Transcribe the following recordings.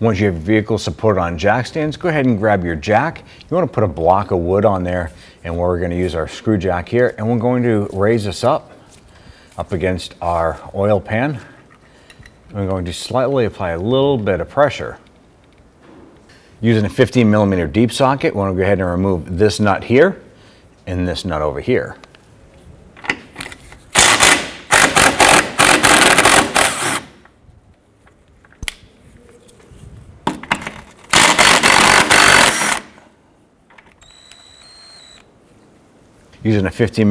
Once you have your vehicle supported on jack stands, go ahead and grab your jack. You want to put a block of wood on there and we're going to use our screw jack here and we're going to raise this up, up against our oil pan. I'm going to slightly apply a little bit of pressure. Using a 15 millimeter deep socket, we want to go ahead and remove this nut here and this nut over here. Using a 15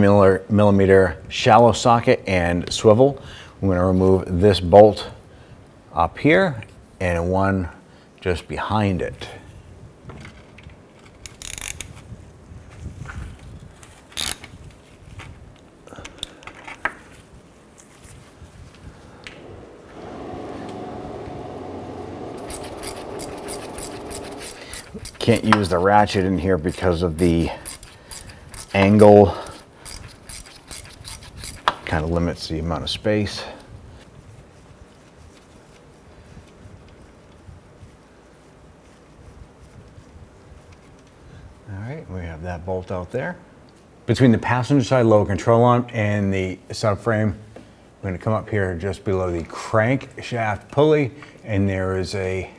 millimeter shallow socket and swivel, I'm going to remove this bolt up here and one just behind it. Can't use the ratchet in here because of the angle kind of limits the amount of space. All right, we have that bolt out there. Between the passenger side lower control arm and the subframe, we're going to come up here just below the crank shaft pulley, and there is a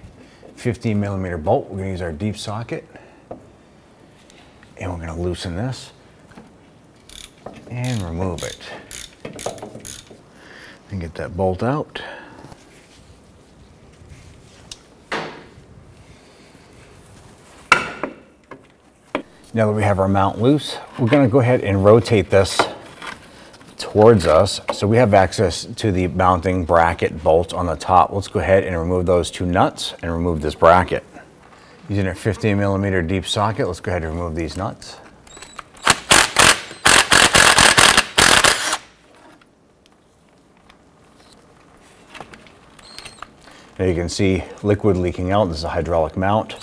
15 millimeter bolt. We're going to use our deep socket, and we're going to loosen this and remove it. And get that bolt out. Now that we have our mount loose, we're gonna go ahead and rotate this towards us. So we have access to the mounting bracket bolts on the top. Let's go ahead and remove those two nuts and remove this bracket. Using a 15 millimeter deep socket, let's go ahead and remove these nuts. Now you can see liquid leaking out. This is a hydraulic mount.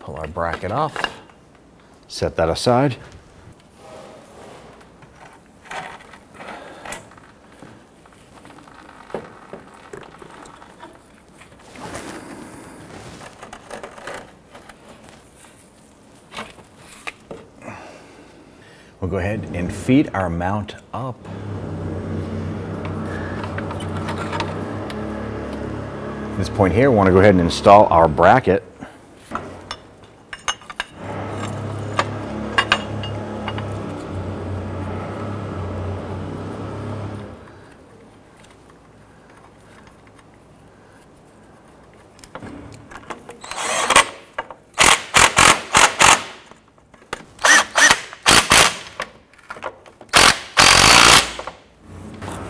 Pull our bracket off, set that aside. We'll go ahead and feed our mount up. At this point here, we want to go ahead and install our bracket.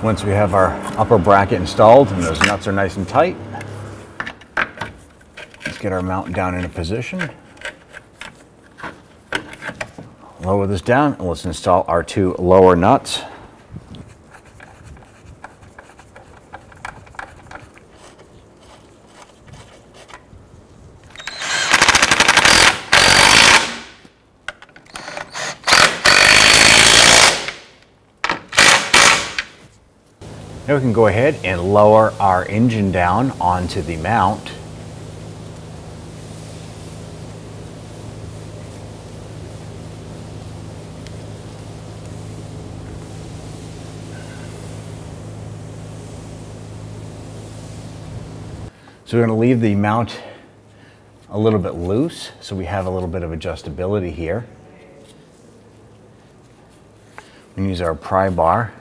Once we have our upper bracket installed and those nuts are nice and tight, let's get our mount down into position. Lower this down and let's install our two lower nuts. Now we can go ahead and lower our engine down onto the mount. So we're going to leave the mount a little bit loose so we have a little bit of adjustability here. We use our pry bar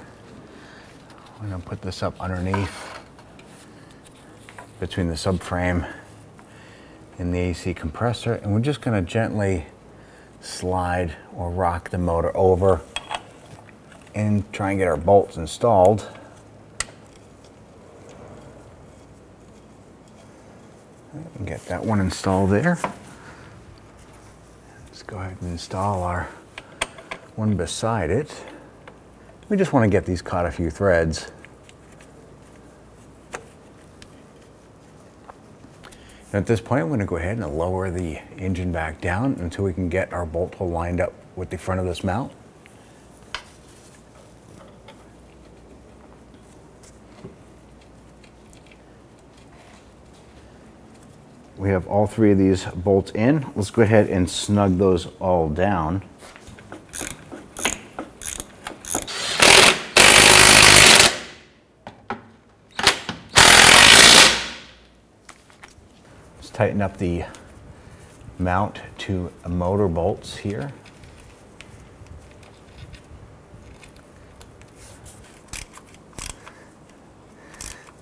I'm to put this up underneath between the subframe and the AC compressor and we're just going to gently slide or rock the motor over and try and get our bolts installed. Get that one installed there. Let's go ahead and install our one beside it. We just want to get these caught a few threads. At this point, I'm going to go ahead and lower the engine back down until we can get our bolt hole lined up with the front of this mount. We have all three of these bolts in. Let's go ahead and snug those all down. Tighten up the mount to motor bolts here.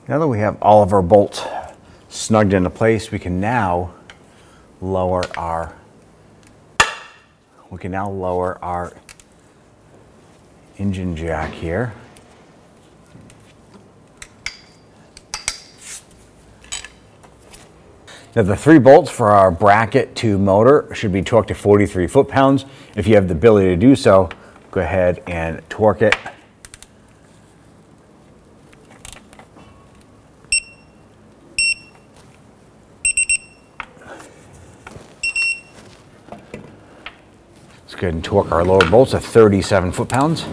Now that we have all of our bolts snugged into place, we can now lower our we can now lower our engine jack here. Now the three bolts for our bracket to motor should be torqued to 43 foot-pounds. If you have the ability to do so, go ahead and torque it. Let's go ahead and torque our lower bolts at 37 foot-pounds.